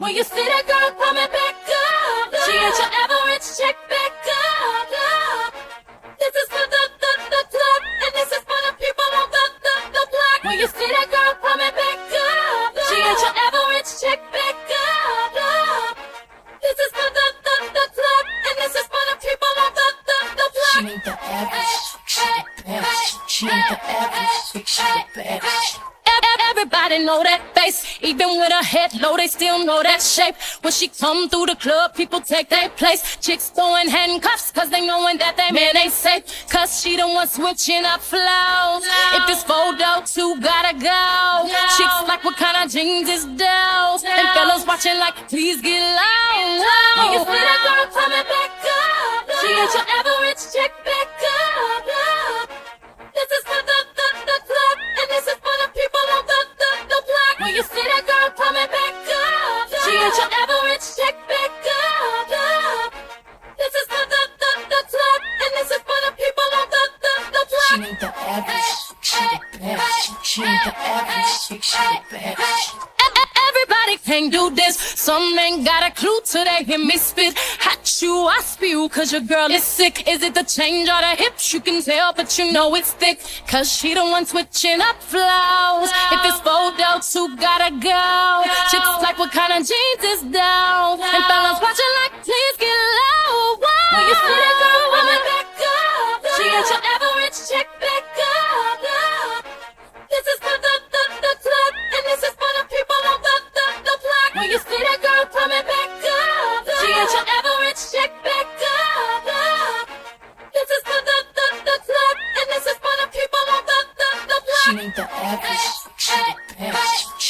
When you see that girl coming back up, she ain't your average check back up. Everybody know that face, even with her head low, they still know that shape. When she come through the club, people take their place. Chicks throwing handcuffs, cause they knowin' that they man ain't safe. Cause she the one switching up flows. If it's photo two, gotta go. Chicks like what kind of jeans is those? And fellas watching like, please get low. When you see that girl coming back up, she ain't your average chick back she ain't your average check back up. up. This is for the, the, the club, and this is for the people on the, the, the block. She ain't the average, she the best. She ain't the average, she the best. Everybody can do this. Some ain't got a clue till they hear me spit. Hot you, I spew, cause your girl is sick. Is it the change or the hips? You can tell, but you know it's thick. Cause she the one switching up flows. If it's photo two, gotta go. Kind of jeans is down.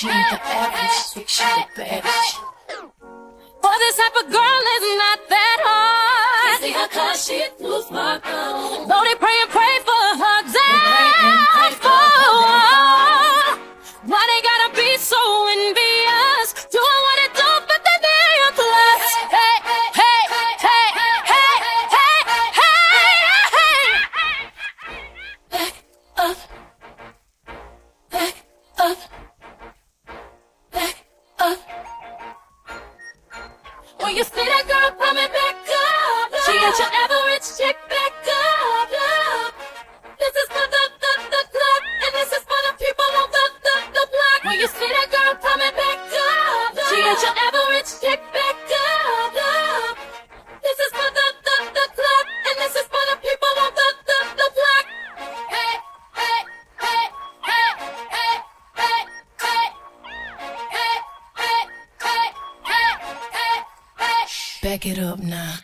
She ain't the average, she the best. For this type of girl is not that hard. See her cause she too smart. oh. Though they pray and pray you see that girl coming back up, she ain't your average chick back up. This is for the, the, the club, and this is for the people on the, the, the block. When you see that girl coming back up, she ain't your average chick Back it up now.